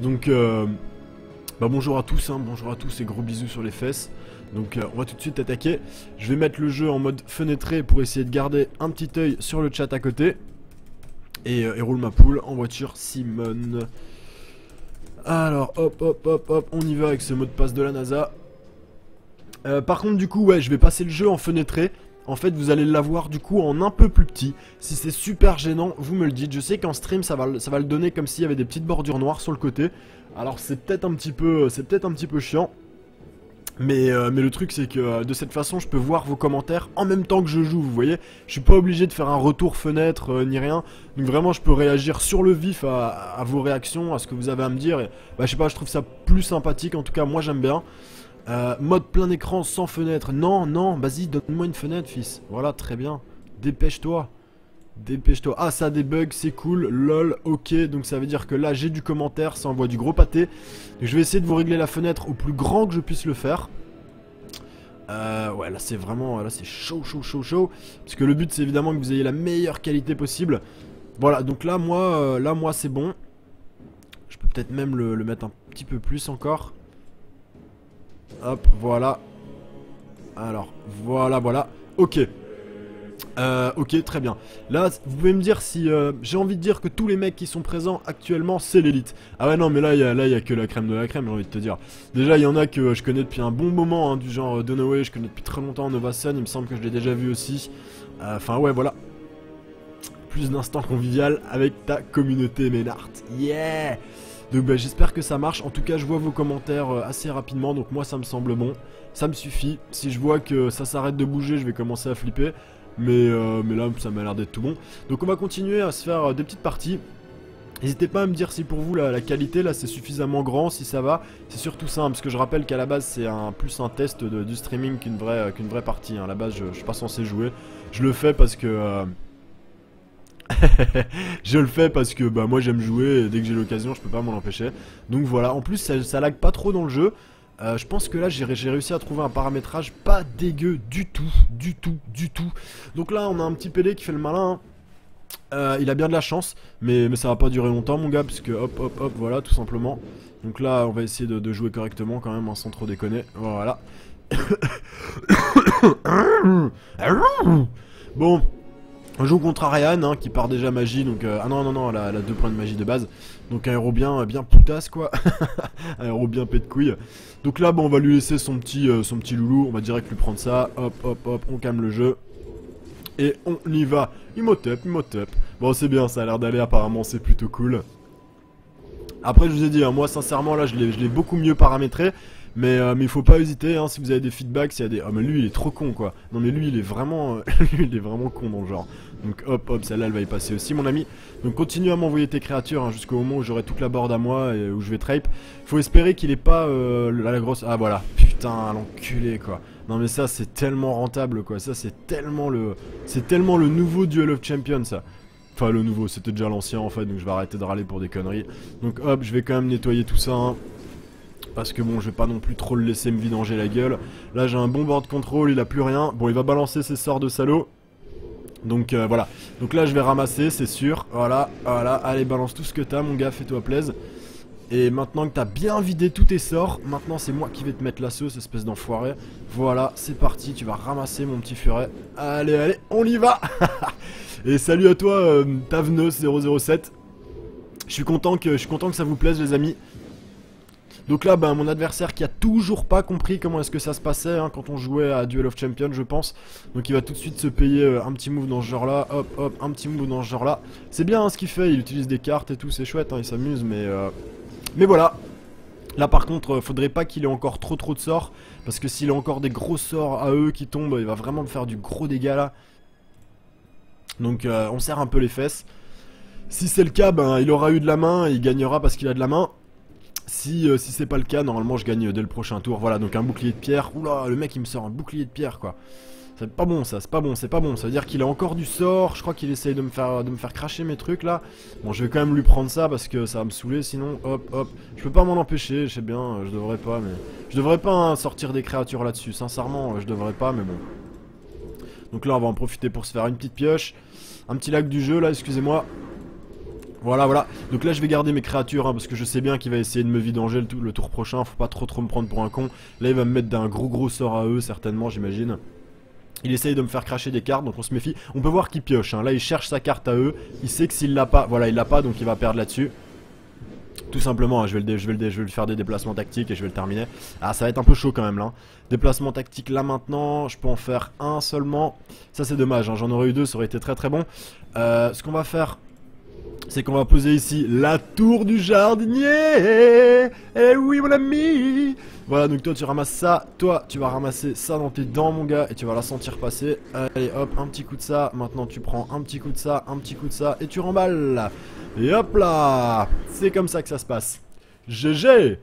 Donc, euh, bah bonjour à tous, hein, bonjour à tous et gros bisous sur les fesses. Donc euh, on va tout de suite attaquer. Je vais mettre le jeu en mode fenêtré pour essayer de garder un petit œil sur le chat à côté. Et, euh, roule ma poule en voiture Simone. Alors hop hop hop hop, on y va avec ce mot de passe de la NASA. Par contre du coup ouais je vais passer le jeu en fenêtré en fait vous allez l'avoir du coup en un peu plus petit. Si c'est super gênant vous me le dites. Je sais qu'en stream ça va, ça va le donner comme s'il y avait des petites bordures noires sur le côté. Alors c'est peut-être un petit peu un petit peu chiant. Mais, euh, le truc c'est que euh, de cette façon je peux voir vos commentaires en même temps que je joue, vous voyez. Je suis pas obligé de faire un retour fenêtre euh, ni rien. Donc vraiment je peux réagir sur le vif à, vos réactions, à ce que vous avez à me dire. Bah je sais pas, je trouve ça plus sympathique, en tout cas moi j'aime bien Mode plein écran sans fenêtre, non, non, vas-y donne-moi une fenêtre fils Voilà, très bien, dépêche-toi Dépêche-toi. Ah, ça a des bugs, c'est cool. Lol, ok. Donc ça veut dire que là, j'ai du commentaire, ça envoie du gros pâté. je vais essayer de vous régler la fenêtre au plus grand que je puisse le faire. Euh, ouais, là c'est vraiment, là c'est chaud, chaud, chaud, chaud. Parce que le but c'est évidemment que vous ayez la meilleure qualité possible. Voilà, donc là moi, euh, là moi c'est bon. Je peux peut-être même le mettre un petit peu plus encore. Hop, voilà. Alors, voilà, voilà. Ok. Euh, ok, très bien. Là, vous pouvez me dire si euh, j'ai envie de dire que tous les mecs qui sont présents actuellement, c'est l'élite. Ah ouais, non, mais là, il y, a, que la crème de la crème, j'ai envie de te dire. Déjà, il y en a que je connais depuis un bon moment, hein, du genre Dunaway, je connais depuis très longtemps Nova Sun, il me semble que je l'ai déjà vu aussi. Euh, enfin, ouais, voilà. Plus d'instants convivial avec ta communauté Ménard. Yeah donc bah, j'espère que ça marche, en tout cas je vois vos commentaires assez rapidement, donc moi ça me semble bon, ça me suffit, si je vois que ça s'arrête de bouger je vais commencer à flipper, mais, euh, mais là, ça m'a l'air d'être tout bon. Donc on va continuer à se faire euh, des petites parties. N'hésitez pas à me dire si pour vous la, qualité là c'est suffisamment grand, si ça va. C'est surtout ça, parce que je rappelle qu'à la base c'est un, plus un test du streaming qu'une vraie, euh, qu'une vraie partie. Hein. À la base je, je, suis pas censé jouer. Je le fais parce que... je le fais parce que bah, moi j'aime jouer et dès que j'ai l'occasion je peux pas m'en empêcher. Donc voilà, en plus ça, lag pas trop dans le jeu. Euh, je pense que là j'ai réussi à trouver un paramétrage pas dégueu du tout, du tout, du tout. Donc là on a un petit PD qui fait le malin. Hein. Euh, il a bien de la chance, mais, mais ça va pas durer longtemps mon gars, parce que hop hop hop, voilà tout simplement. Donc là on va essayer de, jouer correctement quand même, hein, sans trop déconner. Voilà. bon, on joue contre Ariane hein, qui part déjà magie, donc... Euh, ah non non non, elle a, deux points de magie de base. Donc un héros bien, bien poutasse quoi. un héros bien pète de couilles. Donc là, on va lui laisser son petit, euh, son petit loulou. On va direct lui prendre ça. Hop, hop, hop, on calme le jeu. Et on y va. Imhotep, Imhotep. Bon, c'est bien, ça a l'air d'aller apparemment, c'est plutôt cool. Après, je vous ai dit, hein, moi, sincèrement, là, je l'ai beaucoup mieux paramétré. Mais, euh, mais faut pas hésiter, hein, si vous avez des feedbacks, s'il y a des... Ah mais lui il est trop con quoi. Non mais lui il est vraiment... lui il est vraiment con dans le genre. Donc hop hop, celle-là elle va y passer aussi mon ami. Donc continue à m'envoyer tes créatures hein, jusqu'au moment où j'aurai toute la board à moi et où je vais trape. Faut espérer qu'il est pas euh, la, grosse... Ah voilà, putain l'enculé quoi. Non mais ça c'est tellement rentable quoi, ça c'est tellement le... C'est tellement le nouveau Duel of Champions ça. Enfin le nouveau, c'était déjà l'ancien en fait, donc je vais arrêter de râler pour des conneries. Donc hop, je vais quand même nettoyer tout ça. Hein. Parce que bon, je vais pas non plus trop le laisser me vidanger la gueule. Là, j'ai un bon board control, il a plus rien. Bon, il va balancer ses sorts de salaud. Donc euh, voilà. Donc là, je vais ramasser, c'est sûr. Voilà, voilà. Allez, balance tout ce que t'as, mon gars, fais-toi plaise. Et maintenant que t'as bien vidé tous tes sorts, maintenant c'est moi qui vais te mettre la sauce, espèce d'enfoiré. Voilà, c'est parti, tu vas ramasser mon petit furet. Allez, allez, on y va Et salut à toi, euh, Tavneus007. Je suis content que je suis content que ça vous plaise les amis. Donc là, ben, mon adversaire qui a toujours pas compris comment est-ce que ça se passait hein, quand on jouait à Duel of Champions, je pense. Donc il va tout de suite se payer euh, un petit move dans ce genre-là, hop, hop, un petit move dans ce genre-là. C'est bien hein, ce qu'il fait, il utilise des cartes et tout, c'est chouette, hein, il s'amuse, mais... Euh, mais voilà Là par contre, euh, faudrait pas qu'il ait encore trop trop de sorts, parce que s'il a encore des gros sorts à eux qui tombent, il va vraiment me faire du gros dégât là. Donc on serre un peu les fesses. Si c'est le cas, ben il aura eu de la main, il gagnera parce qu'il a de la main. Si, euh, si c'est pas le cas, normalement je gagne dès le prochain tour. Voilà, donc un bouclier de pierre. Oula, le mec il me sort un bouclier de pierre quoi. C'est pas bon ça, c'est pas bon, c'est pas bon. Ça veut dire qu'il a encore du sort. Je crois qu'il essaye de me faire de me faire cracher mes trucs là. Bon, je vais quand même lui prendre ça parce que ça va me saouler sinon. Hop, hop. Je peux pas m'en empêcher, je sais bien, euh, je devrais pas, mais. Je devrais pas hein, sortir des créatures là-dessus. Sincèrement, euh, je devrais pas, mais bon. Donc là, on va en profiter pour se faire une petite pioche. Un petit lac du jeu là, excusez-moi. Voilà, voilà. Donc là, je vais garder mes créatures, hein, parce que je sais bien qu'il va essayer de me vidanger le, tour prochain. Faut pas trop trop me prendre pour un con. Là, il va me mettre d'un gros gros sort à eux, certainement, j'imagine. Il essaye de me faire cracher des cartes, donc on se méfie. On peut voir qu'il pioche. Hein. Là, il cherche sa carte à eux. Il sait que s'il l'a pas, voilà, il l'a pas, donc il va perdre là-dessus. Tout simplement, hein, je, vais le faire des déplacements tactiques et je vais le terminer. Ah, ça va être un peu chaud quand même là. Hein. Déplacement tactique là maintenant, je peux en faire un seulement. Ça c'est dommage, j'en aurais eu deux, ça aurait été très très bon. Euh, ce qu'on va faire, c'est qu'on va poser ici la tour du jardinier. Eh oui mon ami Voilà, donc toi tu ramasses ça, toi tu vas ramasser ça dans tes dents mon gars, et tu vas la sentir passer. Allez hop, un petit coup de ça, maintenant tu prends un petit coup de ça, un petit coup de ça, et tu remballes. Et hop là C'est comme ça que ça se passe. GG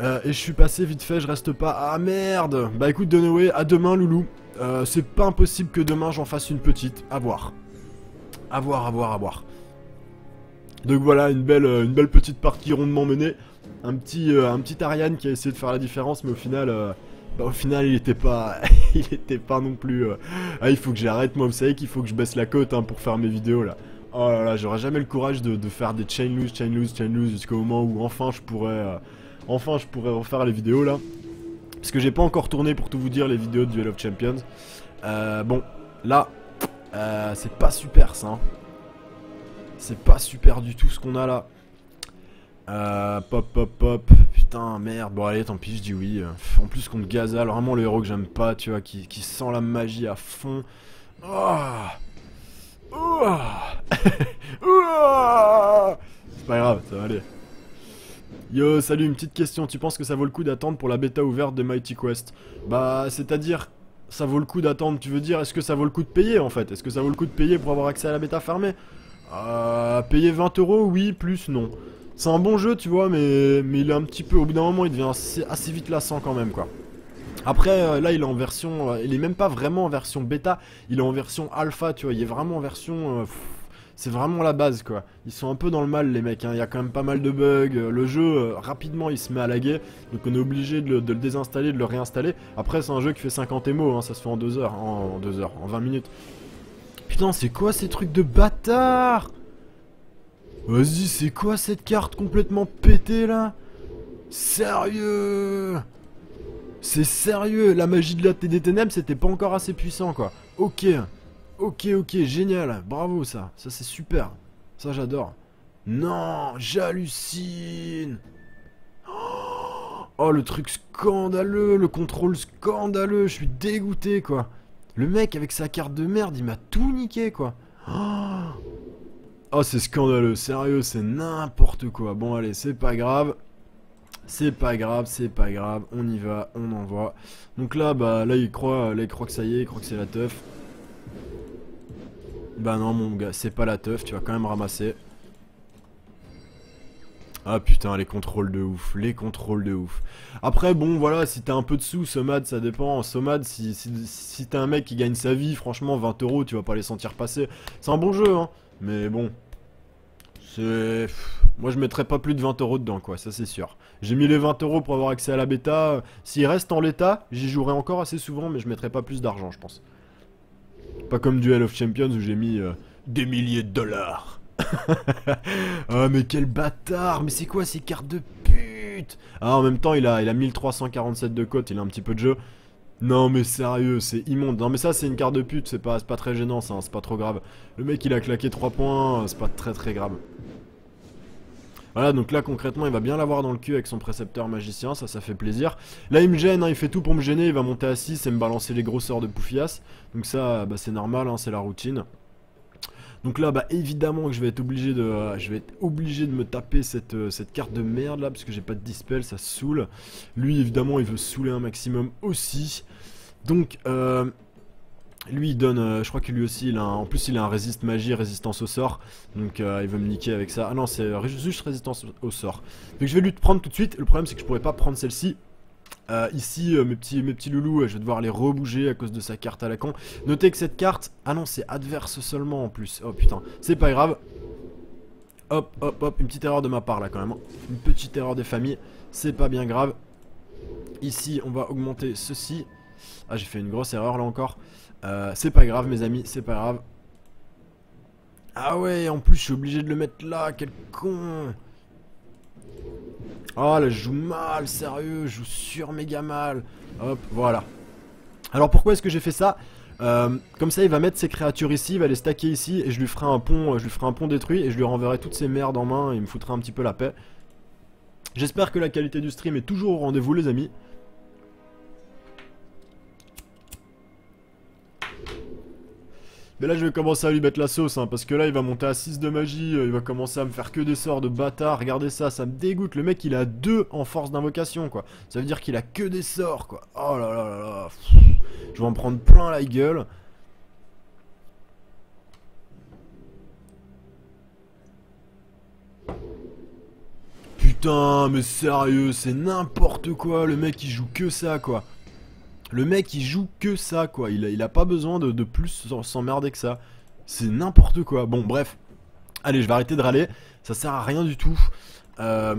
euh, et je suis passé vite fait, je reste pas. Ah merde Bah écoute Noé, à demain loulou. Euh, c'est pas impossible que demain j'en fasse une petite. À voir. À voir, à voir, à voir. Donc voilà, une belle, euh, une belle petite partie rondement menée. Un petit, euh, un petit Ariane qui a essayé de faire la différence, mais au final, euh, bah, au final, il était pas, il était pas non plus. Ah, il faut que j'arrête, moi. Vous savez qu'il faut que je baisse la cote hein, pour faire mes vidéos là. Oh là là, j'aurais jamais le courage de, faire des chain loose, chain loose, chain loose jusqu'au moment où enfin je pourrais, enfin je pourrais refaire les vidéos là. Parce que j'ai pas encore tourné pour tout vous dire les vidéos de Duel of Champions. bon, là, c'est pas super ça. C'est pas super du tout ce qu'on a là. Euh, pop, pop, pop. Putain, merde. Bon, allez, tant pis, je dis oui. En plus, contre Gazal, vraiment le héros que j'aime pas, tu vois, qui, sent la magie à fond. Oh oh C'est pas grave, ça va aller. Yo, salut, une petite question. Tu penses que ça vaut le coup d'attendre pour la bêta ouverte de Mighty Quest? Bah, c'est-à-dire, ça vaut le coup d'attendre, tu veux dire, est-ce que ça vaut le coup de payer en fait? Est-ce que ça vaut le coup de payer pour avoir accès à la bêta fermée? Euh, payer 20 euros, oui, plus non. C'est un bon jeu, tu vois, mais, il est un petit peu... Au bout d'un moment, il devient assez, vite lassant quand même, quoi. Après, euh, là, il est en version... Euh, il est même pas vraiment en version bêta, il est en version alpha, tu vois. Il est vraiment en version... Euh, c'est vraiment la base, quoi. Ils sont un peu dans le mal, les mecs. Hein. Il y a quand même pas mal de bugs. Le jeu, rapidement, il se met à laguer. Donc on est obligé de le, désinstaller, de le réinstaller. Après, c'est un jeu qui fait 50 émo, hein. ça se fait en 2 heures. En 2 heures, en 20 minutes. Putain, c'est quoi ces trucs de bâtard Vas-y, c'est quoi cette carte complètement pétée là Sérieux C'est sérieux La magie de la des ténèbres, c'était pas encore assez puissant quoi. Ok. Ok, ok, génial. Bravo ça. Ça c'est super. Ça j'adore. Non, j'hallucine. Oh, le truc scandaleux, le contrôle scandaleux. Je suis dégoûté quoi. Le mec avec sa carte de merde, il m'a tout niqué quoi. Oh, c'est scandaleux, sérieux, c'est n'importe quoi. Bon allez, c'est pas grave. C'est pas grave, c'est pas grave, on y va, on envoie. Donc là, bah là il croit, là il croit que ça y est, il croit que c'est la teuf. Bah non mon gars, c'est pas la teuf, tu vas quand même ramasser. Ah putain, les contrôles de ouf, les contrôles de ouf. Après, bon, voilà, si t'as un peu de sous, Somad, ça dépend. Somad, si, si, t'es un mec qui gagne sa vie, franchement, 20 euros, tu vas pas les sentir passer. C'est un bon jeu, hein. Mais bon, c'est... Moi, je mettrais pas plus de 20 euros dedans, quoi, ça c'est sûr. J'ai mis les 20 euros pour avoir accès à la bêta. S'il reste en l'état, j'y jouerai encore assez souvent, mais je mettrai pas plus d'argent, je pense. Pas comme Duel of Champions où j'ai mis euh, des milliers de dollars. ah mais quel bâtard Mais c'est quoi ces cartes de pute? Ah en même temps il a, il a 1347 de cote, il a un petit peu de jeu. Non mais sérieux, c'est immonde. Non mais ça c'est une carte de pute, c'est pas, pas très gênant ça, hein, c'est pas trop grave. Le mec il a claqué 3 points, c'est pas très très grave. Voilà, donc là concrètement il va bien l'avoir dans le cul avec son précepteur magicien, ça ça fait plaisir. Là il me gêne, hein, il fait tout pour me gêner, il va monter à 6 et me balancer les gros sorts de Poufias. Donc ça bah, c'est normal, hein, c'est la routine. Donc là, bah évidemment que je vais être obligé de, euh, de me taper cette, euh, cette carte de merde là, parce que j'ai pas de dispel, ça saoule. Lui, évidemment, il veut saouler un maximum aussi. Donc, euh, lui, il donne, je crois que lui aussi, il a en plus, il a un résiste magie, résistance au sort. Donc, il veut me niquer avec ça. Ah non, c'est juste résistance au sort. Donc, je vais lui prendre tout de suite. Le problème, c'est que je pourrais pas prendre celle-ci euh, ici, euh, mes, petits, mes petits loulous, euh, je vais devoir les rebouger à cause de sa carte à la con. Notez que cette carte... Ah non, c'est adverse seulement en plus. Oh putain, c'est pas grave. Hop, hop, hop, une petite erreur de ma part là quand même. Hein. Une petite erreur des familles, c'est pas bien grave. Ici, on va augmenter ceci. Ah, j'ai fait une grosse erreur là encore. c'est pas grave mes amis, c'est pas grave. Ah ouais, en plus je suis obligé de le mettre là, quel con Oh là je joue mal, sérieux, je joue sur méga mal. Hop, voilà. Alors pourquoi est-ce que j'ai fait ça? Euh, comme ça il va mettre ses créatures ici, il va les stacker ici et je lui ferai un pont, je lui ferai un pont détruit et je lui renverrai toutes ces merdes en main et il me foutra un petit peu la paix. J'espère que la qualité du stream est toujours au rendez-vous les amis. Mais là je vais commencer à lui mettre la sauce, hein, parce que là il va monter à 6 de magie, euh, il va commencer à me faire que des sorts de bâtard, regardez ça, ça me dégoûte, le mec il a 2 en force d'invocation quoi, ça veut dire qu'il a que des sorts quoi, oh là là là là, je vais en prendre plein la gueule. Putain, mais sérieux, c'est n'importe quoi, le mec il joue que ça quoi. Le mec il joue que ça quoi, il a, pas besoin de, plus s'emmerder que ça. C'est n'importe quoi. Bon bref, allez je vais arrêter de râler, ça sert à rien du tout. Euh,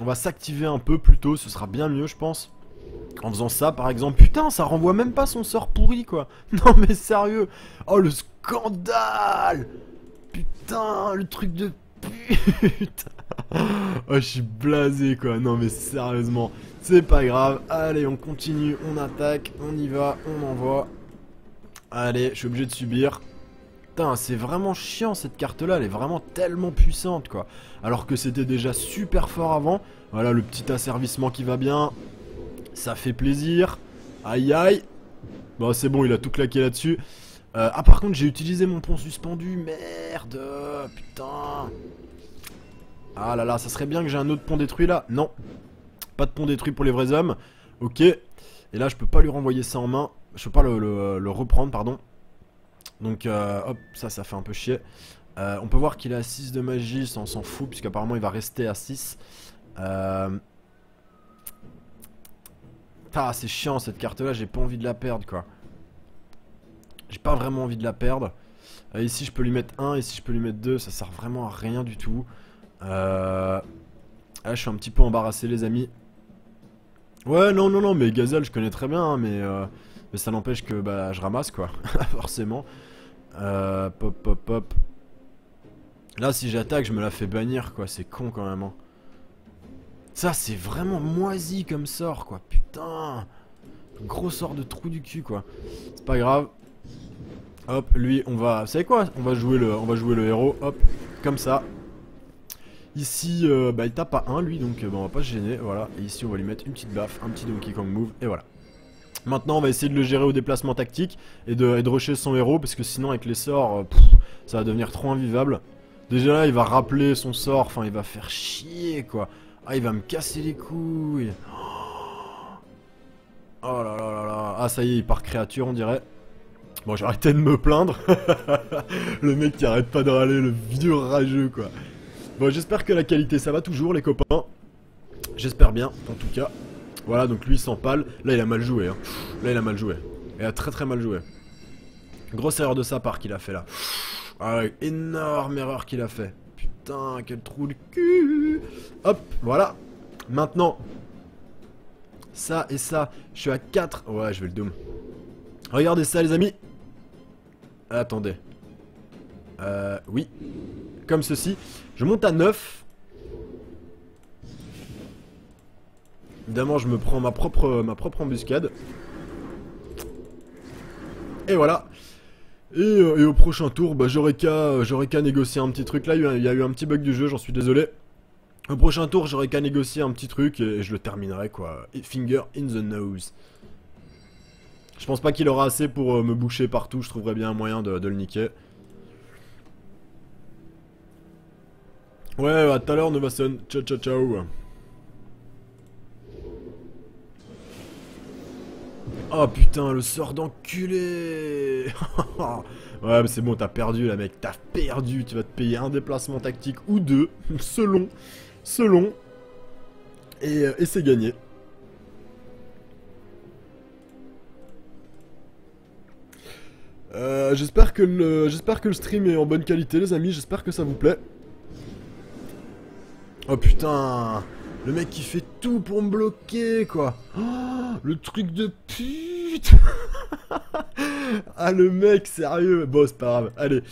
on va s'activer un peu plus tôt, ce sera bien mieux je pense. En faisant ça par exemple, putain ça renvoie même pas son sort pourri quoi. Non mais sérieux, oh le scandale Putain, le truc de putain Oh je suis blasé quoi, non mais sérieusement c'est pas grave, allez on continue, on attaque, on y va, on envoie. Allez, je suis obligé de subir. Putain, c'est vraiment chiant cette carte là, elle est vraiment tellement puissante quoi. Alors que c'était déjà super fort avant. Voilà le petit asservissement qui va bien. Ça fait plaisir. Aïe aïe. Bon c'est bon, il a tout claqué là-dessus. Euh, ah par contre j'ai utilisé mon pont suspendu, merde, putain. Ah là là, ça serait bien que j'ai un autre pont détruit là. Non, pas de pont détruit pour les vrais hommes. Ok. Et là, je peux pas lui renvoyer ça en main. Je peux pas le, reprendre, pardon. Donc, euh, hop, ça, ça fait un peu chier. Euh, on peut voir qu'il à 6 de magie, ça on s'en fout, puisqu'apparemment il va rester à 6. Euh... Ah, c'est chiant cette carte-là, j'ai pas envie de la perdre, quoi. J'ai pas vraiment envie de la perdre. Ici, je peux lui mettre 1, ici, je peux lui mettre 2, ça sert vraiment à rien du tout. Là, je suis un petit peu embarrassé, les amis. Ouais, non, non, non, mais Gazelle, je connais très bien, hein, mais, euh, mais ça n'empêche que bah, je ramasse, quoi, forcément. Euh, pop, pop, pop. Là, si j'attaque, je me la fais bannir, quoi, c'est con quand même. Hein. Ça, c'est vraiment moisi comme sort, quoi, putain. Gros sort de trou du cul, quoi. C'est pas grave. Hop, lui, on va... Vous savez quoi? On va, jouer le, on va jouer le héros, hop, comme ça. Ici, euh, bah, il tape à 1 lui, donc euh, bah, on va pas se gêner, voilà. Et ici, on va lui mettre une petite baffe, un petit Donkey Kong move, et voilà. Maintenant, on va essayer de le gérer au déplacement tactique et de, et rusher son héros, parce que sinon, avec les sorts, euh, ça va devenir trop invivable. Déjà là, il va rappeler son sort, enfin, il va faire chier, quoi. Ah, il va me casser les couilles. Oh là là là là. Ah, ça y est, il part créature, on dirait. Bon, j'ai arrêté de me plaindre. le mec qui arrête pas de râler, le vieux rageux, quoi. Bon, j'espère que la qualité, ça va toujours, les copains. J'espère bien, en tout cas. Voilà, donc lui, il s'empale. Là, il a mal joué. Hein. Là, il a mal joué. Il a très très mal joué. Grosse erreur de sa part qu'il a fait là. Ah énorme erreur qu'il a fait. Putain, quel trou de cul. Hop, voilà. Maintenant, ça et ça, je suis à 4. Ouais, je vais le doom. Regardez ça, les amis. Attendez. Euh, oui. Comme ceci. Je monte à 9. Évidemment, je me prends ma propre, ma propre embuscade. Et voilà. Et, euh, au prochain tour, bah, j'aurais qu'à négocier un petit truc. Là, il y, a eu un petit bug du jeu, j'en suis désolé. Au prochain tour, j'aurais qu'à négocier un petit truc et, je le terminerai, quoi. Finger in the nose. Je pense pas qu'il aura assez pour euh, me boucher partout, je trouverais bien un moyen de, de le niquer. Ouais, à tout à l'heure, Novason. Ciao, ciao, ciao. Oh putain, le sort d'enculé Ouais, mais c'est bon, t'as perdu là, mec. T'as perdu. Tu vas te payer un déplacement tactique ou deux, selon. Selon. Et, euh, c'est gagné. Euh, j'espère que le j'espère que le stream est en bonne qualité les amis, j'espère que ça vous plaît. Oh putain Le mec qui fait tout pour me bloquer, quoi oh, Le truc de pute Ah, le mec, sérieux Bon, c'est pas grave. Allez.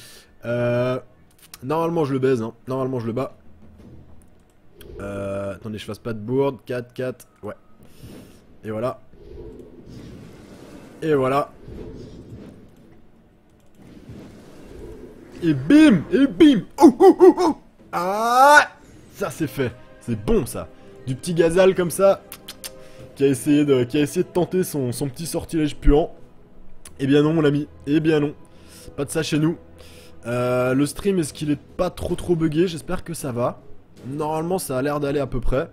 Euh... Normalement je le baise, hein. Normalement je le bats. Euh, attendez, je fasse pas de bourde. 4, 4, ouais. Et voilà. Et voilà. Et bim Et bim oh, oh, oh, Ah Ça c'est fait. C'est bon ça. Du petit gazal comme ça. Qui a essayé de, qui a essayé de tenter son, petit sortilège puant. Eh bien non mon ami. Eh bien non. Pas de ça chez nous. Euh, le stream, est-ce qu'il est pas trop trop buggé? J'espère que ça va. Normalement, ça a l'air d'aller à peu près.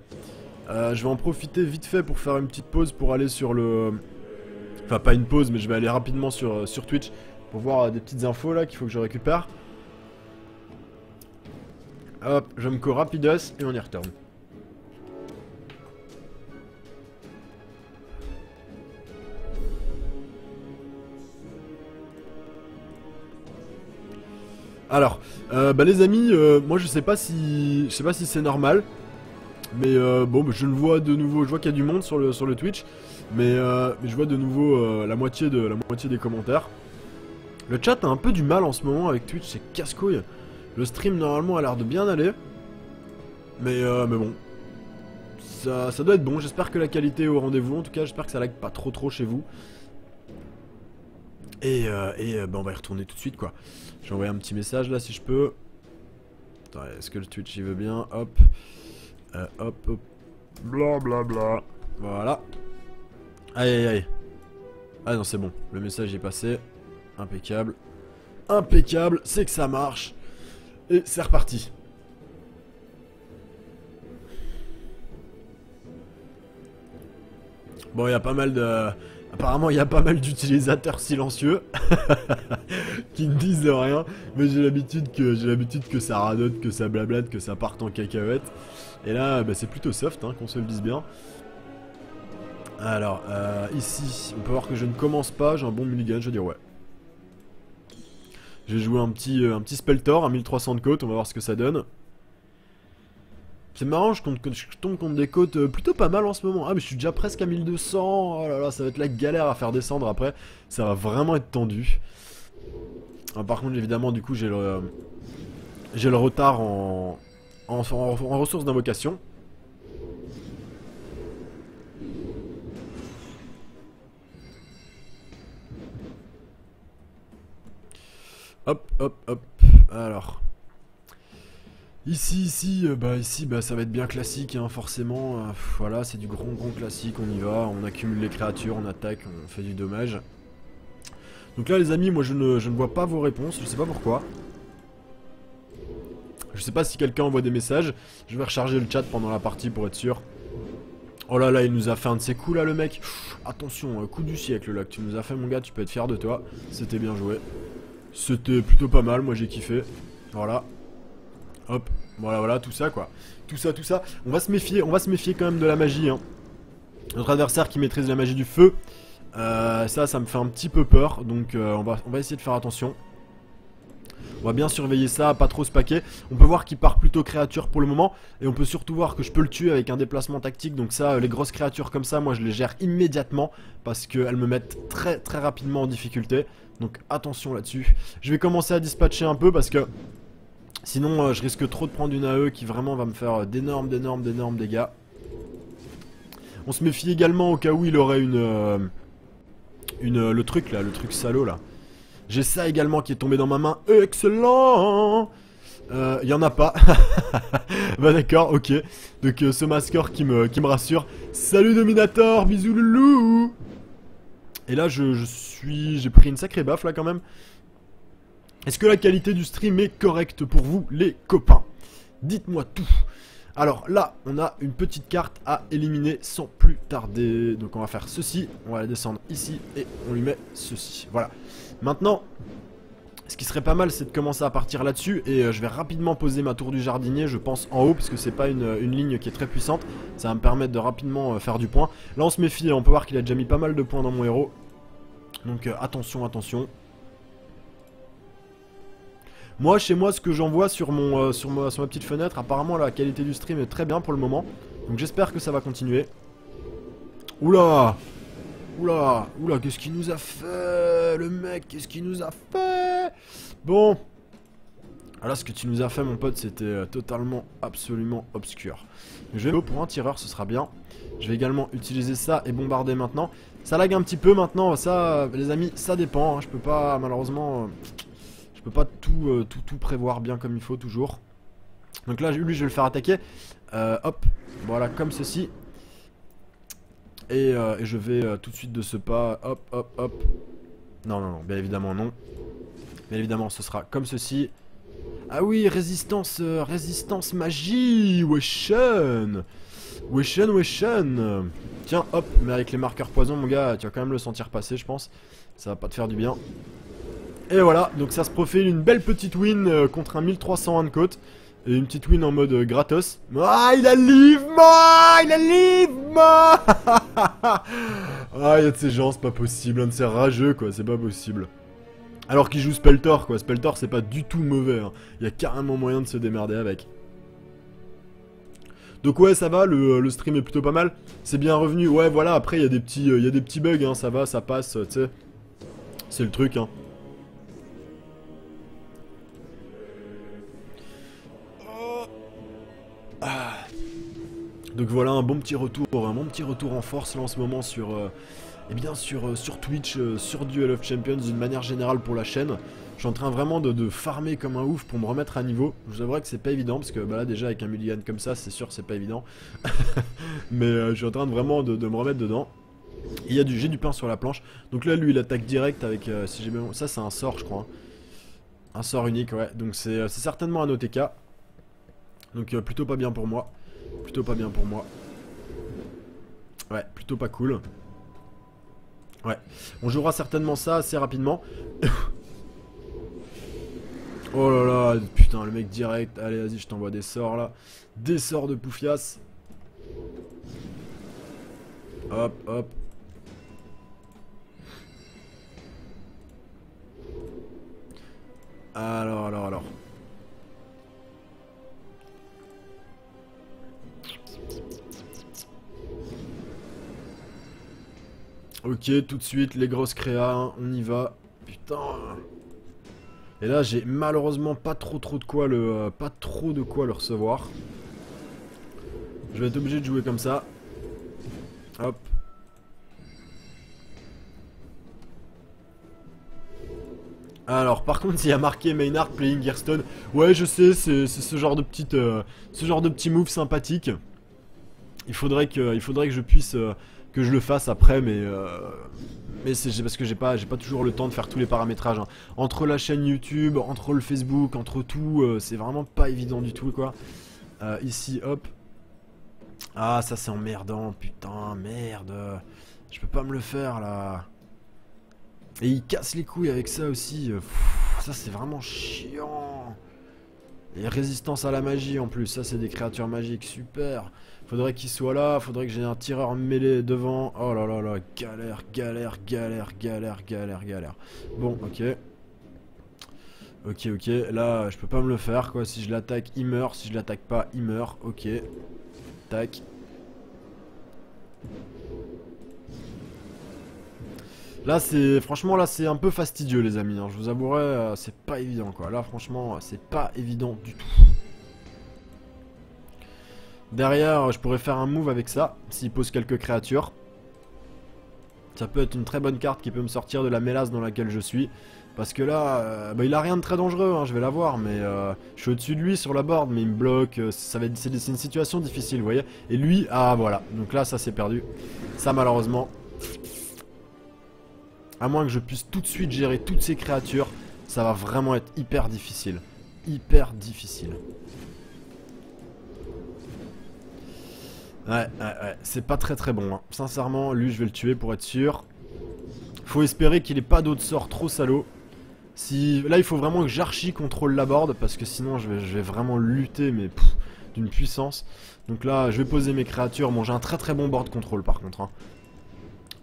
Euh, je vais en profiter vite fait pour faire une petite pause pour aller sur le... Enfin, pas une pause, mais je vais aller rapidement sur, euh, sur Twitch pour voir des petites infos là qu'il faut que je récupère. Hop, je me rapidos et on y retourne. Alors, euh, bah les amis, euh, moi je sais pas si, je sais pas si c'est normal, mais euh, bon, bah, je le vois de nouveau, je vois qu'il y a du monde sur le sur le Twitch, mais, je vois de nouveau la moitié de la moitié des commentaires. Le chat a un peu du mal en ce moment avec Twitch, c'est casse-couille. Le stream normalement a l'air de bien aller, mais mais bon, ça, ça doit être bon. J'espère que la qualité est au rendez-vous. En tout cas, j'espère que ça lag pas trop trop chez vous. Et, et bah, on va y retourner tout de suite quoi. J'ai envoyé un petit message là si je peux. Attends, est-ce que le Twitch il veut bien? Hop. Euh, hop, hop. Bla bla bla. Voilà. Aïe aïe aïe. Ah non, c'est bon. Le message est passé. Impeccable. Impeccable. C'est que ça marche. Et c'est reparti. Bon, il y a pas mal de... Apparemment, il y a pas mal d'utilisateurs silencieux qui ne disent rien, mais j'ai l'habitude que j'ai l'habitude que ça radote, que ça blablate, que ça parte en cacahuète. Et là, bah, c'est plutôt soft, hein, qu'on se le dise bien. Alors, euh, ici, on peut voir que je ne commence pas, j'ai un bon mulligan, je veux dire ouais. J'ai joué un petit, euh, un petit Speltor à 1300 de côte, on va voir ce que ça donne. C'est marrant, je, tombe contre des côtes euh, plutôt pas mal en ce moment. Ah mais je suis déjà presque à 1200. Oh là là, ça va être la galère à faire descendre après. Ça va vraiment être tendu. Ah, par contre, évidemment, du coup, j'ai le, j'ai le retard en, ressources d'invocation. Hop, hop, hop. Alors. Ici, ici, euh, bah ici, bah ça va être bien classique, hein, forcément. Euh, voilà, c'est du grand, grand classique, on y va, on accumule les créatures, on attaque, on fait du dommage. Donc là, les amis, moi je ne, vois pas vos réponses, je sais pas pourquoi. Je sais pas si quelqu'un envoie des messages. Je vais recharger le chat pendant la partie pour être sûr. Oh là là, il nous a fait un de ses coups là, le mec. attention, euh, coup du siècle là que tu nous as fait, mon gars, tu peux être fier de toi. C'était bien joué. C'était plutôt pas mal, moi j'ai kiffé. Voilà. Hop, voilà, voilà, tout ça quoi. Tout ça, tout ça. On va se méfier, on va se méfier quand même de la magie. Hein. Notre adversaire qui maîtrise la magie du feu. Euh, ça, ça me fait un petit peu peur. Donc euh, on, va, on va essayer de faire attention. On va bien surveiller ça, pas trop se paquer. On peut voir qu'il part plutôt créature pour le moment. Et on peut surtout voir que je peux le tuer avec un déplacement tactique. Donc ça, euh, les grosses créatures comme ça, moi je les gère immédiatement. Parce qu'elles me mettent très très rapidement en difficulté. Donc attention là-dessus. Je vais commencer à dispatcher un peu parce que Sinon, euh, je risque trop de prendre une AE qui vraiment va me faire euh, d'énormes, d'énormes, d'énormes dégâts. On se méfie également au cas où il aurait une... Euh, une le truc là, le truc salaud là. J'ai ça également qui est tombé dans ma main. Excellent Il y en a pas. bah d'accord, ok. Donc ce masqueur qui me, qui me rassure. Salut Dominator, bisous loulou Et là je, suis... J'ai pris une sacrée baffe là quand même. Est-ce que la qualité du stream est correcte pour vous, les copains? Dites-moi tout. Alors là, on a une petite carte à éliminer sans plus tarder. Donc on va faire ceci, on va la descendre ici et on lui met ceci. Voilà. Maintenant, ce qui serait pas mal, c'est de commencer à partir là-dessus. Et euh, je vais rapidement poser ma tour du jardinier, je pense, en haut, parce que c'est pas une, ligne qui est très puissante. Ça va me permettre de rapidement euh, faire du point. Là, on se méfie, on peut voir qu'il a déjà mis pas mal de points dans mon héros. Donc euh, attention, attention. Moi, chez moi, ce que j'en vois euh, sur, ma, sur ma petite fenêtre, apparemment la qualité du stream est très bien pour le moment. Donc j'espère que ça va continuer. Oula Oula Oula, qu'est-ce qu'il nous a fait Le mec, qu'est-ce qu'il nous a fait? Bon. Alors ce que tu nous as fait mon pote c'était euh, totalement absolument obscur. Je vais pour un tireur ce sera bien. Je vais également utiliser ça et bombarder maintenant. Ça lag un petit peu maintenant, ça les amis ça dépend. Hein. Je peux pas malheureusement... Euh, je peux pas tout, euh, tout, tout prévoir bien comme il faut toujours. Donc là lui je vais le faire attaquer. hop, voilà comme ceci. Et, et je vais tout de suite de ce pas, hop hop hop. Non non non, bien évidemment non. Bien évidemment ce sera comme ceci. Ah oui, résistance, euh, résistance magie, Weshen Weshen, Weshen Tiens, hop, mais avec les marqueurs poison, mon gars, tu vas quand même le sentir passer, je pense. Ça va pas te faire du bien. Et voilà, donc ça se profile une belle petite win euh, contre un 1301 de côte. Et une petite win en mode euh, gratos. Ah, il a live moi Il a live moi Ah, il y a de ces gens, c'est pas possible. Un de ces rageux, quoi, c'est pas possible. Alors qu'il joue Speltor, quoi. Speltor, c'est pas du tout mauvais. Hein. Il y a carrément moyen de se démerder avec. Donc ouais, ça va, le, stream est plutôt pas mal. C'est bien revenu. Ouais, voilà, après, il y, a des petits, euh, y a des petits bugs, hein. ça va, ça passe, tu sais. C'est le truc, hein. Ah. Donc voilà, un bon petit retour, un bon petit retour en force là en ce moment sur... Euh, et bien sur, euh, Twitch, euh, sur Duel of Champions, d'une manière générale pour la chaîne. Je suis en train vraiment de, farmer comme un ouf pour me remettre à niveau. Je vous avouerai que c'est pas évident, parce que bah là déjà avec un mulligan comme ça, c'est sûr c'est pas évident. Mais euh, je suis en train de vraiment de, me remettre dedans. Il y a du, j'ai du pain sur la planche. Donc là lui il attaque direct avec. Ça c'est un sort je crois. Un sort unique ouais. Donc c'est certainement un OTK. Donc plutôt pas bien pour moi. Plutôt pas bien pour moi. Ouais, plutôt pas cool. Ouais. On jouera certainement ça assez rapidement. oh là là, putain, le mec direct. Allez, vas-y, je t'envoie des sorts là. Des sorts de poufias. Hop, hop. Alors, alors, alors. Ok, tout de suite, les grosses créas, on y va. Putain. Et là, j'ai malheureusement pas trop trop de quoi le euh, pas trop de quoi le recevoir. Je vais être obligé de jouer comme ça. Hop. Alors, par contre, il y a marqué Maynard playing Gearstone. Ouais, je sais, c'est ce genre de petite, euh, ce genre de petit move sympathique. Il faudrait que, il faudrait que je puisse euh, que je le fasse après, mais euh, mais c'est parce que j'ai pas pas toujours le temps de faire tous les paramétrages. Hein. Entre la chaîne YouTube, entre le Facebook, entre tout, euh, c'est vraiment pas évident du tout quoi. Euh, ici, hop. Ah, ça c'est emmerdant, putain, merde. Je peux pas me le faire là. Et il casse les couilles avec ça aussi. ça c'est vraiment chiant. Et résistance à la magie en plus, ça c'est des créatures magiques, super. Faudrait qu'il soit là, faudrait que j'ai un tireur mêlé devant. Oh là là là, galère, galère, galère, galère, galère, galère. Bon, ok. Ok, ok, là je peux pas me le faire quoi. Si je l'attaque, il meurt. Si je l'attaque pas, il meurt. Ok. Tac. Là c'est franchement là c'est un peu fastidieux les amis, hein. je vous avouerai euh, c'est pas évident quoi. Là franchement c'est pas évident du tout. Derrière je pourrais faire un move avec ça, s'il pose quelques créatures. Ça peut être une très bonne carte qui peut me sortir de la mélasse dans laquelle je suis. Parce que là, euh, bah, il a rien de très dangereux, hein, je vais l'avoir, mais euh, je suis au-dessus de lui sur la board, mais il me bloque, va c'est une situation difficile, vous voyez. Et lui, ah voilà, donc là ça s'est perdu. Ça malheureusement, à moins que je puisse tout de suite gérer toutes ces créatures, ça va vraiment être hyper difficile. Hyper difficile. Ouais, ouais, ouais. C'est pas très très bon. Hein. Sincèrement, lui, je vais le tuer pour être sûr. Faut espérer qu'il ait pas d'autres sorts trop salauds. Si... Là, il faut vraiment que j'archi contrôle la board, parce que sinon, je vais, vraiment lutter, mais d'une puissance. Donc là, je vais poser mes créatures. Bon, j'ai un très très bon board contrôle, par contre. Hein.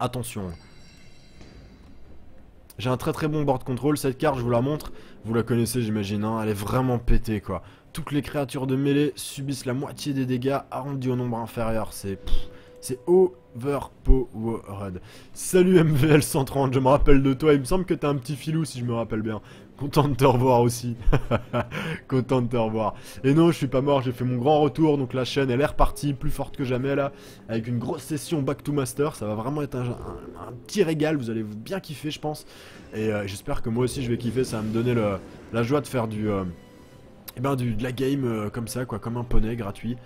Attention. J'ai un très très bon board control, cette carte je vous la montre, vous la connaissez j'imagine, hein. elle est vraiment pétée quoi. Toutes les créatures de mêlée subissent la moitié des dégâts arrondis au nombre inférieur, c'est... C'est overpowered. Salut MVL130, je me rappelle de toi, il me semble que t'es un petit filou si je me rappelle bien. Content de te revoir aussi. Content de te revoir. Et non, je suis pas mort, j'ai fait mon grand retour, donc la chaîne elle est repartie, plus forte que jamais là, avec une grosse session Back to Master, ça va vraiment être un, petit régal, vous allez bien kiffer je pense. Et euh, j'espère que moi aussi je vais kiffer, ça va me donner la joie de faire du... Euh, eh ben du, de la game euh, comme ça quoi, comme un poney gratuit.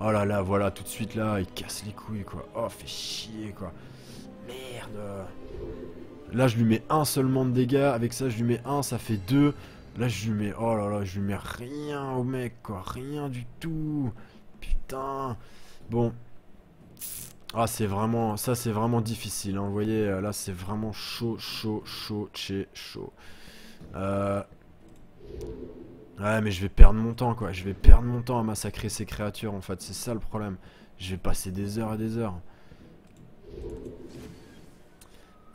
Oh là là, voilà, tout de suite là, il casse les couilles quoi. Oh, fait chier quoi. Merde. Là, je lui mets un seulement de dégâts. Avec ça, je lui mets un, ça fait deux. Là, je lui mets... Oh là là, je lui mets rien au mec, quoi. Rien du tout. Putain. Bon. Ah, c'est vraiment... Ça, c'est vraiment difficile. Hein. Vous voyez, là, c'est vraiment chaud, chaud, chaud, chez chaud. Euh... Ouais, mais je vais perdre mon temps, quoi. Je vais perdre mon temps à massacrer ces créatures, en fait. C'est ça, le problème. Je vais passer des heures et des heures.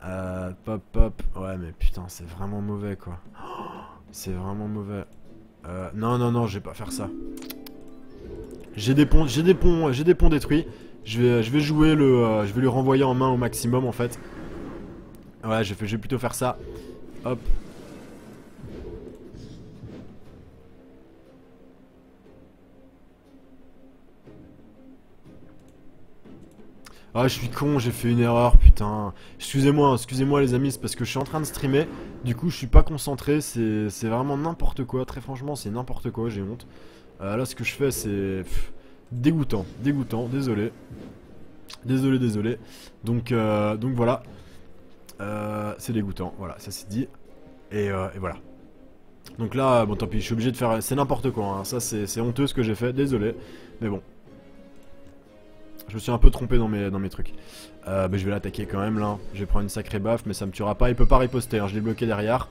Euh, pop, pop. Ouais, mais putain, c'est vraiment mauvais, quoi. C'est vraiment mauvais. Euh, non, non, non, je vais pas faire ça. J'ai des ponts, j'ai des ponts, j'ai des ponts détruits. Je vais, je vais jouer le, euh, je vais lui renvoyer en main au maximum, en fait. Ouais, je vais, je vais plutôt faire ça. Hop, Ah, je suis con, j'ai fait une erreur, putain. Excusez-moi, excusez-moi les amis, c'est parce que je suis en train de streamer. Du coup, je suis pas concentré, c'est vraiment n'importe quoi. Très franchement, c'est n'importe quoi, j'ai honte. Euh, là, ce que je fais, c'est dégoûtant, dégoûtant, désolé. Désolé, désolé. Donc, euh, donc voilà. Euh, c'est dégoûtant, voilà, ça c'est dit. Et, voilà. Donc là, bon tant pis, je suis obligé de faire... C'est n'importe quoi, hein. ça c'est honteux ce que j'ai fait, désolé. Mais bon, je me suis un peu trompé dans mes, trucs. Euh, bah, je vais l'attaquer quand même là. Je vais prendre une sacrée baffe, mais ça me tuera pas. Il peut pas riposter, hein. je l'ai bloqué derrière.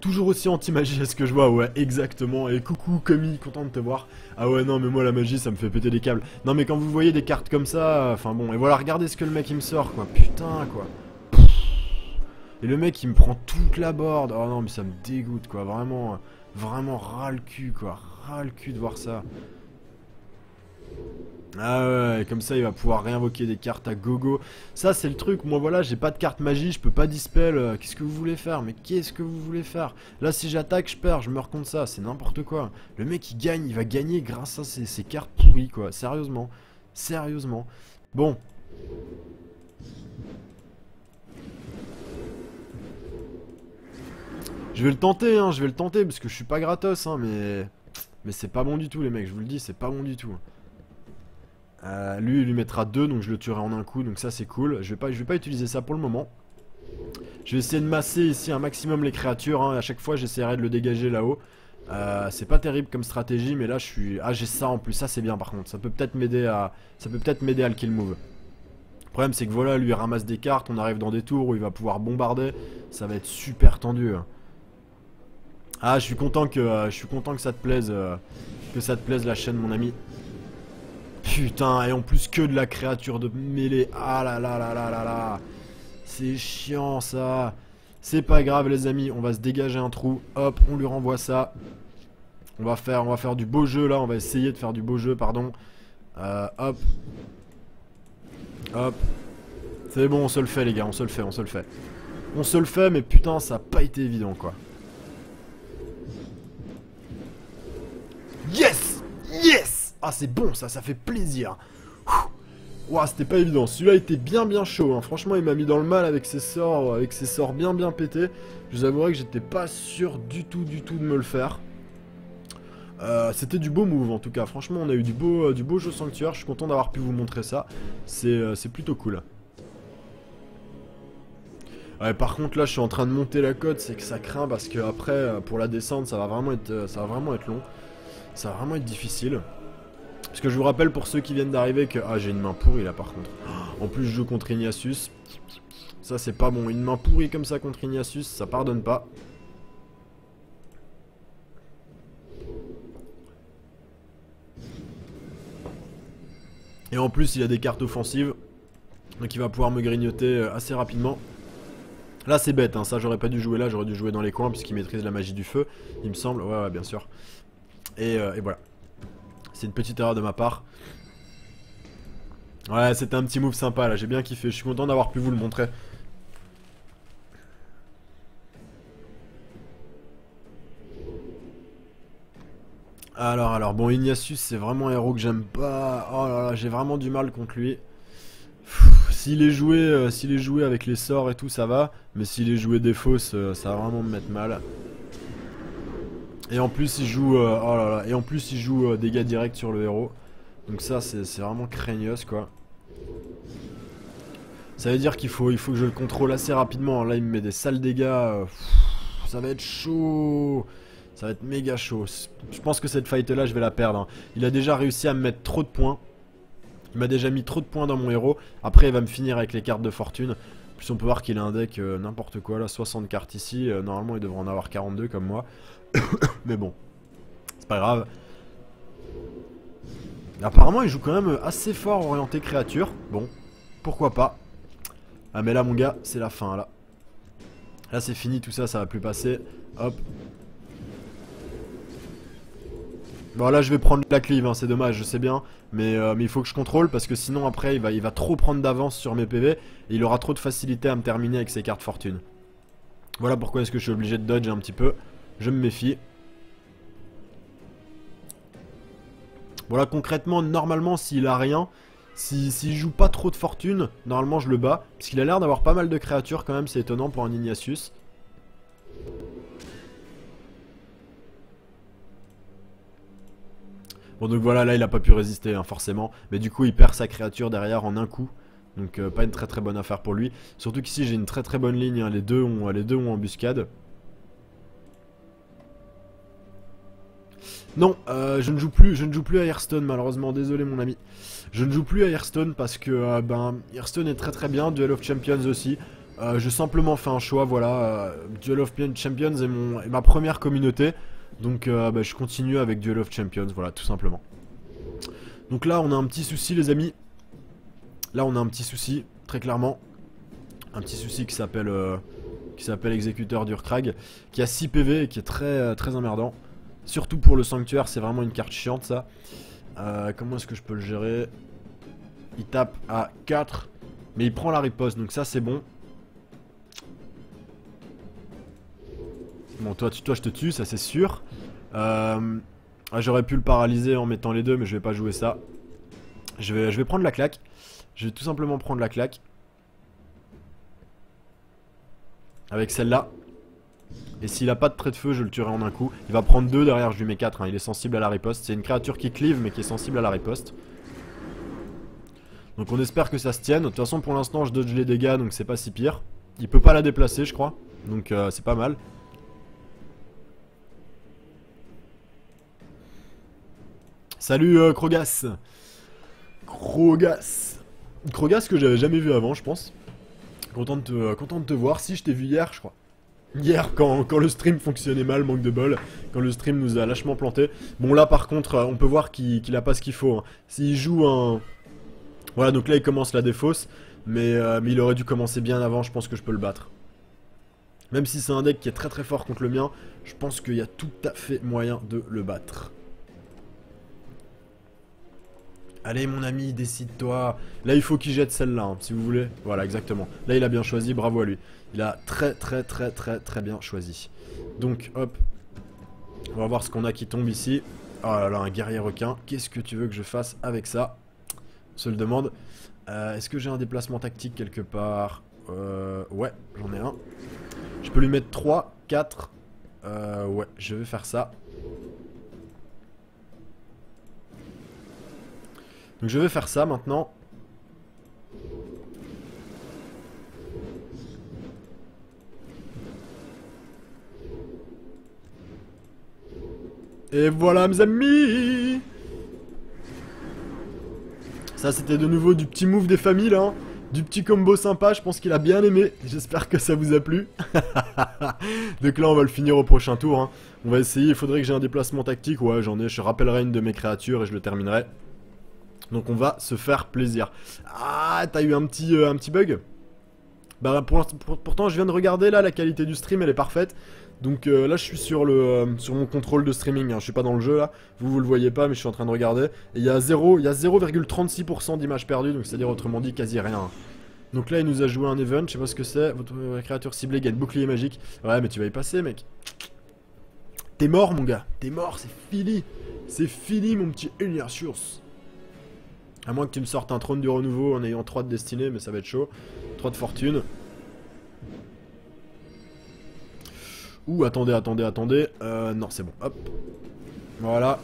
Toujours aussi anti-magie est ce que je vois, ouais, exactement. Et coucou, Comi, content de te voir. Ah ouais, non, mais moi, la magie, ça me fait péter des câbles. Non, mais quand vous voyez des cartes comme ça, enfin bon, et voilà, regardez ce que le mec, il me sort, quoi. Putain, quoi. Et le mec, il me prend toute la board. Oh non, mais ça me dégoûte, quoi. Vraiment, vraiment ras le cul, quoi. Ras le cul de voir ça. Ah ouais, comme ça il va pouvoir réinvoquer des cartes à gogo. Ça c'est le truc, moi voilà, j'ai pas de carte magie, je peux pas dispel. Euh, qu'est-ce que vous voulez faire? Mais qu'est-ce que vous voulez faire? Là si j'attaque, je perds, je meurs contre ça, c'est n'importe quoi. Le mec il gagne, il va gagner grâce à ces, cartes pourries quoi, sérieusement. Sérieusement. Bon. Je vais le tenter, hein, je vais le tenter, parce que je suis pas gratos, hein, mais... Mais c'est pas bon du tout les mecs, je vous le dis, c'est pas bon du tout. Euh, lui, il lui mettra deux, donc je le tuerai en un coup, donc ça c'est cool. Je vais pas, je vais pas utiliser ça pour le moment. Je vais essayer de masser ici un maximum les créatures. Hein. À chaque fois, j'essaierai de le dégager là-haut. Euh, c'est pas terrible comme stratégie, mais là je suis. Ah, j'ai ça en plus. Ça c'est bien par contre. Ça peut peut-être m'aider à. Ça peut peut-être m'aider à le kill move. Le problème c'est que voilà, lui il ramasse des cartes. On arrive dans des tours où il va pouvoir bombarder. Ça va être super tendu. Hein. Ah, je suis content que euh, je suis content que ça te plaise, que ça te plaise la chaîne, mon ami. Putain, et en plus que de la créature de mêlée. Ah là là là là là là. C'est chiant ça. C'est pas grave les amis, on va se dégager un trou. Hop, on lui renvoie ça. On va faire, on va faire du beau jeu là, on va essayer de faire du beau jeu, pardon. Euh, hop. Hop. C'est bon, on se le fait les gars, on se le fait, on se le fait. On se le fait, mais putain, ça a pas été évident quoi. Yes Yes ah, c'est bon, ça, ça fait plaisir. Ouah, c'était pas évident. Celui-là était bien bien chaud. Hein. Franchement, il m'a mis dans le mal avec ses sorts, avec ses sorts bien bien pétés. Je vous avouerai que j'étais pas sûr du tout du tout de me le faire. Euh, c'était du beau move en tout cas. Franchement, on a eu du beau, euh, du beau jeu sanctuaire. Je suis content d'avoir pu vous montrer ça. C'est euh, plutôt cool. Par contre, là, je suis en train de monter la cote. C'est que ça craint parce que après, pour la descente, ça va vraiment être long. Ça va vraiment être difficile. Parce que je vous rappelle pour ceux qui viennent d'arriver que... Ah, j'ai une main pourrie là par contre. En plus, je joue contre Ignatius. Ça, c'est pas bon. Une main pourrie comme ça contre Ignatius, ça pardonne pas. Et en plus, il a des cartes offensives. Donc il va pouvoir me grignoter euh, assez rapidement. Là c'est bête, hein. ça j'aurais pas dû jouer là, j'aurais dû jouer dans les coins puisqu'il maîtrise la magie du feu, il me semble, ouais, ouais bien sûr. et euh, voilà c'est une petite erreur de ma part. Ouais, c'était un petit move sympa là, j'ai bien kiffé, je suis content d'avoir pu vous le montrer. Alors, alors, bon, Ignatius, c'est vraiment un héros que j'aime pas. Oh là là, j'ai vraiment du mal contre lui. S'il est, joué, euh, est joué avec les sorts et tout, ça va. Mais s'il est joué des fausses, euh, ça va vraiment me mettre mal. Et en plus, il joue, euh, dégâts directs sur le héros. Donc ça, c'est vraiment craignos, quoi. Ça veut dire qu'il faut, que je le contrôle assez rapidement. Là, il me met des sales dégâts. ça va être chaud. Ça va être méga chaud. Je pense que cette fight là, je vais la perdre. Hein. Il a déjà réussi à me mettre trop de points. Il m'a déjà mis trop de points dans mon héros. Après, il va me finir avec les cartes de fortune. Plus on peut voir qu'il a un deck euh, n'importe quoi là. 60 cartes ici. Euh, normalement, il devrait en avoir 42 comme moi. Mais bon, c'est pas grave. Apparemment, il joue quand même assez fort orienté créature. Bon, pourquoi pas. Ah mais là, mon gars, c'est la fin là. Là, c'est fini, tout ça, ça va plus passer. Hop, Bon là je vais prendre la cleave, hein, c'est dommage, je sais bien. Mais, euh, mais, il faut que je contrôle parce que sinon après il va, trop prendre d'avance sur mes PV. Et il aura trop de facilité à me terminer avec ses cartes fortune. Voilà pourquoi est-ce que je suis obligé de dodge un petit peu. Je me méfie. Voilà concrètement, normalement s'il a rien, s'il si, joue pas trop de fortune, normalement je le bats. Parce qu'il a l'air d'avoir pas mal de créatures quand même, c'est étonnant pour un Ignatius. Bon donc voilà, là il a pas pu résister hein, forcément. Mais du coup il perd sa créature derrière en un coup. Donc euh, pas une très très bonne affaire pour lui. Surtout qu'ici j'ai une très très bonne ligne, hein. les, deux ont, les deux ont embuscade. Non, euh, je ne joue plus, je ne joue plus à Hearthstone malheureusement, désolé mon ami. Je ne joue plus à Hearthstone parce que euh, ben Hearthstone est très très bien, Duel of Champions aussi. j'ai simplement fait un choix, voilà, Duel of Champions est, mon, est ma première communauté. Donc euh, bah, je continue avec Duel of Champions, voilà, tout simplement. Donc là, on a un petit souci, les amis. Là, on a un petit souci, très clairement. Un petit souci qui s'appelle euh, qui s'appelle Exécuteur d'Urkrag, qui a 6 PV et qui est très, euh, très emmerdant. Surtout pour le Sanctuaire, c'est vraiment une carte chiante, ça. comment est-ce que je peux le gérer? Il tape à 4, mais il prend la riposte, donc ça, c'est bon. Bon, toi, tu, toi je te tue, ça c'est sûr. Euh, ah, J'aurais pu le paralyser en mettant les deux, mais je vais pas jouer ça. Je vais, je vais prendre la claque. Je vais tout simplement prendre la claque. Avec celle-là. Et s'il a pas de trait de feu, je le tuerai en un coup. Il va prendre deux derrière, je lui mets 4. Hein. Il est sensible à la riposte. C'est une créature qui clive, mais qui est sensible à la riposte. Donc on espère que ça se tienne. De toute façon, pour l'instant, je dodge les dégâts, donc c'est pas si pire. Il peut pas la déplacer, je crois. Donc euh, c'est pas mal. Salut euh, Krogas Krogas Krogas que j'avais jamais vu avant je pense. Content de, te, euh, content de te voir. Si je t'ai vu hier je crois. Hier quand, quand, le stream fonctionnait mal, manque de bol. Quand le stream nous a lâchement planté. Bon là par contre euh, on peut voir qu'il a pas ce qu'il faut. Hein. S'il joue un... Voilà donc là il commence la défausse. Mais, mais il aurait dû commencer bien avant. Je pense que je peux le battre. Même si c'est un deck qui est très très fort contre le mien. Je pense qu'il y a tout à fait moyen de le battre. Allez mon ami, décide-toi. Là il faut qu'il jette celle-là, hein, si vous voulez. Voilà, exactement. Là il a bien choisi, bravo à lui. Il a très très très très très bien choisi. Donc hop. On va voir ce qu'on a qui tombe ici. Oh là là, un guerrier requin. Qu'est-ce que tu veux que je fasse avec ça? Se le demande. Euh, est-ce que j'ai un déplacement tactique quelque part? Euh, Ouais, j'en ai un. Je peux lui mettre 3, 4. Euh, ouais, je vais faire ça. Donc je vais faire ça maintenant. Et voilà mes amis Ça c'était de nouveau du petit move des familles là hein. Du petit combo sympa, je pense qu'il a bien aimé. J'espère que ça vous a plu. Donc là on va le finir au prochain tour. Hein. On va essayer, il faudrait que j'ai un déplacement tactique. Ouais j'en ai, je rappellerai une de mes créatures et je le terminerai. Donc on va se faire plaisir. Ah, t'as eu un petit, euh, bug? Bah pour, pourtant je viens de regarder là, la qualité du stream elle est parfaite. Donc euh, là je suis sur le euh, sur mon contrôle de streaming, hein. je suis pas dans le jeu là, vous vous le voyez pas mais je suis en train de regarder. Et il y a 0,36% d'images perdues, donc c'est-à-dire autrement dit quasi rien. Donc là il nous a joué un event, je sais pas ce que c'est, votre créature ciblée gagne bouclier magique. Ouais mais tu vas y passer mec. T'es mort, mon gars. T'es mort, c'est fini. C'est fini, mon petit Ignatius. À moins que tu me sortes un trône du renouveau en ayant 3 de destinée, mais ça va être chaud. 3 de fortune. Ouh, attendez, attendez, attendez. Euh, non, c'est bon. Hop. Voilà.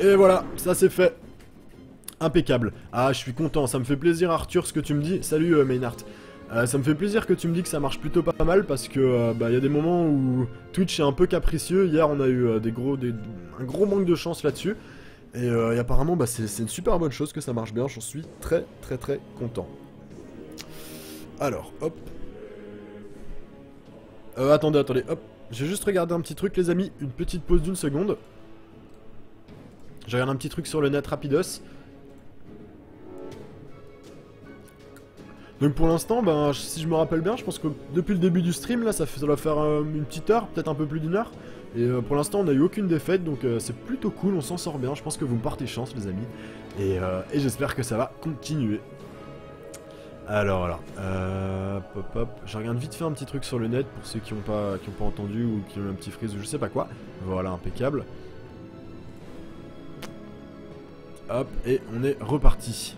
Et voilà, ça c'est fait. Impeccable. Ah, je suis content, ça me fait plaisir Arthur ce que tu me dis. Salut euh, Maynard. Euh, ça me fait plaisir que tu me dis que ça marche plutôt pas mal parce que euh, bah il y a des moments où Twitch est un peu capricieux. Hier on a eu euh, un gros manque de chance là-dessus. Et, apparemment bah, c'est une super bonne chose que ça marche bien. J'en suis très très très content. Alors, hop. attendez, attendez, hop. J'ai juste regardé un petit truc les amis. Une petite pause d'une seconde. Je regarde un petit truc sur le net rapidos. Donc pour l'instant, ben, si je me rappelle bien, je pense que depuis le début du stream, là, ça, fait, ça faire euh, une petite heure, peut-être un peu plus d'une heure. Et euh, pour l'instant, on n'a eu aucune défaite, donc euh, c'est plutôt cool, on s'en sort bien. Je pense que vous me portez chance, les amis. Et, j'espère que ça va continuer. Alors, alors, hop, hop, je regarde vite fait un petit truc sur le net pour ceux qui n'ont pas, pas entendu ou qui ont un petit frise ou je sais pas quoi. Voilà, impeccable. Hop, et on est reparti.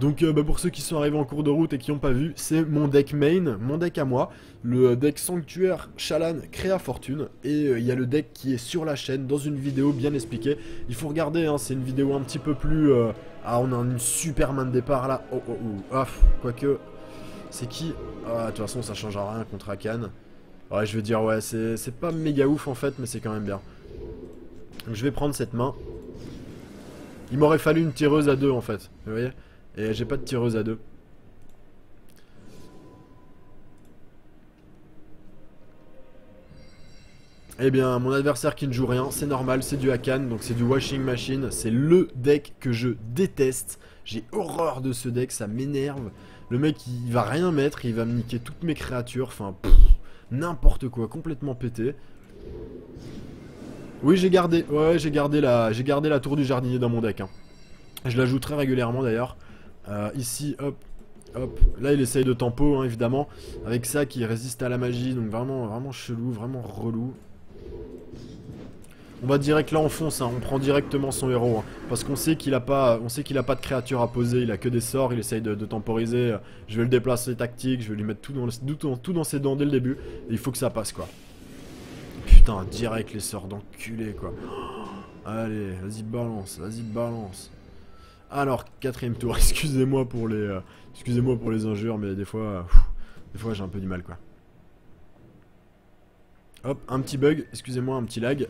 Donc euh, bah, pour ceux qui sont arrivés en cours de route et qui n'ont pas vu, c'est mon deck main, mon deck à moi, le deck Sanctuaire Chalan Créa Fortune, et euh, il y a le deck qui est sur la chaîne dans une vidéo bien expliquée. Il faut regarder, hein, c'est une vidéo un petit peu plus... Euh, ah on a une super main de départ là, oh oh oh, ah, quoique... C'est qui? Ah de toute façon ça change rien contre Akan. Ouais je veux dire ouais c'est pas méga ouf en fait mais c'est quand même bien. Donc je vais prendre cette main. Il m'aurait fallu une tireuse à deux en fait, vous voyez? Et j'ai pas de tireuse à deux. Eh bien, mon adversaire qui ne joue rien, c'est normal, c'est du Hakan, donc c'est du Washing Machine, c'est le deck que je déteste. J'ai horreur de ce deck, ça m'énerve. Le mec, il va rien mettre, il va me niquer toutes mes créatures, enfin, n'importe quoi, complètement pété. Oui, j'ai gardé, ouais, j'ai gardé la, j'ai gardé la tour du jardinier dans mon deck. Hein. Je la joue très régulièrement d'ailleurs. Euh, ici, hop, hop. Là, il essaye de tempo, hein, évidemment. Avec ça, qui résiste à la magie. Donc vraiment, vraiment chelou, vraiment relou. On va direct là, on fonce. Hein. On prend directement son héros. Hein. parce qu'on sait qu'il a pas, on sait qu'il a pas de créature à poser. Il a que des sorts. Il essaye de, temporiser. Je vais le déplacer tactique. Je vais lui mettre tout dans, tout dans ses dents dès le début. Il faut que ça passe, quoi. Putain, direct les sorts d'enculé, quoi. Allez, vas-y, balance. Vas-y, balance. Alors, quatrième tour, excusez-moi pour les euh, excusez-moi pour les injures, mais des fois, des fois j'ai un peu du mal, quoi. Hop, un petit bug, excusez-moi, un petit lag.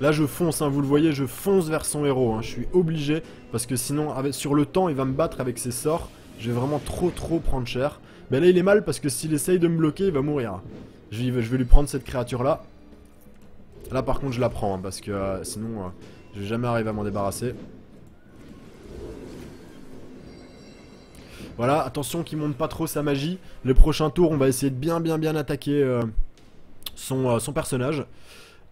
Là, je fonce, hein, vous le voyez, je fonce vers son héros. Hein. Je suis obligé, parce que sinon, sur le temps, il va me battre avec ses sorts. Je vais vraiment trop, trop prendre cher. Mais là, il est mal, parce que s'il essaye de me bloquer, il va mourir. Je vais, je vais lui prendre cette créature-là. Là par contre je la prends hein, parce que euh, sinon euh, je vais jamais arriver à m'en débarrasser. Voilà, attention qu'il monte pas trop sa magie. Les prochains tours on va essayer de bien bien bien attaquer euh, son, son, personnage.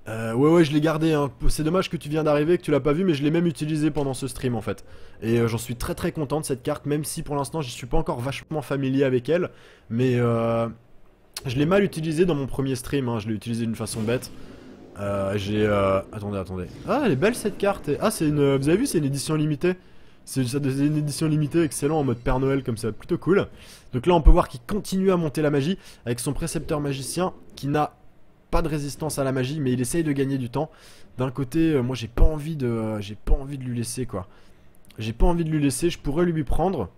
ouais ouais je l'ai gardé, hein. c'est dommage que tu viens d'arriver, que tu l'as pas vu mais je l'ai même utilisé pendant ce stream en fait. Et j'en suis très très content de cette carte même si pour l'instant je suis pas encore vachement familier avec elle. Mais je l'ai mal utilisé dans mon premier stream, hein. je l'ai utilisé d'une façon bête. Euh, j'ai... Euh... Attendez, attendez. Ah, elle est belle cette carte. Ah, c'est une... Vous avez vu, c'est une édition limitée. C'est une édition limitée, excellent, en mode Père Noël comme ça, plutôt cool. Donc là, on peut voir qu'il continue à monter la magie avec son précepteur magicien qui n'a pas de résistance à la magie, mais il essaye de gagner du temps. D'un côté, euh, moi, j'ai pas envie de... J'ai pas envie de lui laisser, quoi. J'ai pas envie de lui laisser, je pourrais lui prendre.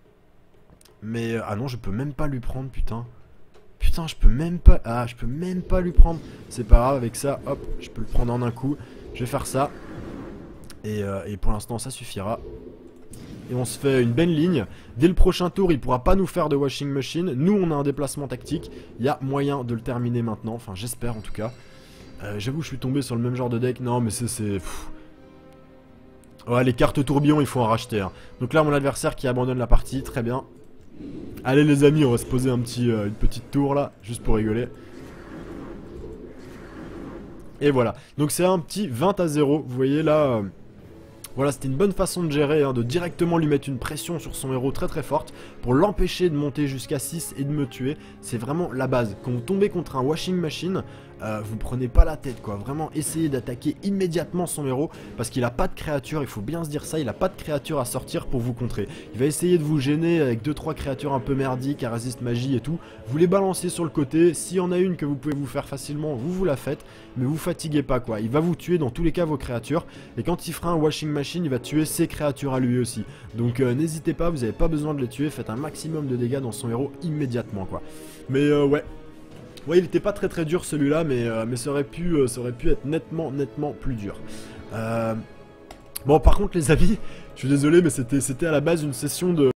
Mais... Ah non, je peux même pas lui prendre, putain. Putain, je peux même pas... Ah, je peux même pas lui prendre. C'est pas grave, avec ça, hop, je peux le prendre en un coup. Je vais faire ça. Et, euh, pour l'instant, ça suffira. Et on se fait une belle ligne. Dès le prochain tour, il pourra pas nous faire de washing machine. Nous, on a un déplacement tactique. Il y a moyen de le terminer maintenant. Enfin, j'espère en tout cas. Euh, j'avoue, je suis tombé sur le même genre de deck. Non, mais c'est... Ouais, les cartes tourbillon, il faut en racheter. Hein. Donc là, mon adversaire qui abandonne la partie. Très bien. Allez les amis, on va se poser un petit, euh, une petite tour là, juste pour rigoler. Et voilà. Donc c'est un petit 20 à 0. Vous voyez là, euh, Voilà, c'était une bonne façon de gérer, hein, de directement lui mettre une pression sur son héros très très forte pour l'empêcher de monter jusqu'à 6 et de me tuer. C'est vraiment la base. Quand vous tombez contre un washing machine, euh, vous prenez pas la tête quoi, vraiment essayez d'attaquer immédiatement son héros parce qu'il a pas de créature, il faut bien se dire ça, il a pas de créature à sortir pour vous contrer. Il va essayer de vous gêner avec 2-3 créatures un peu merdiques, à résiste magie et tout, vous les balancez sur le côté, s'il y en a une que vous pouvez vous faire facilement, vous vous la faites, mais vous fatiguez pas quoi, il va vous tuer dans tous les cas vos créatures, et quand il fera un washing machine, il va tuer ses créatures à lui aussi. Donc euh, n'hésitez pas, vous avez pas besoin de les tuer, faites un maximum de dégâts dans son héros immédiatement quoi. Mais euh, ouais, Ouais, il était pas très très dur celui-là, mais, euh, mais ça, aurait pu, euh, pu être nettement, nettement plus dur. Euh, bon, par contre, les amis, je suis désolé, mais c'était à la base une session de,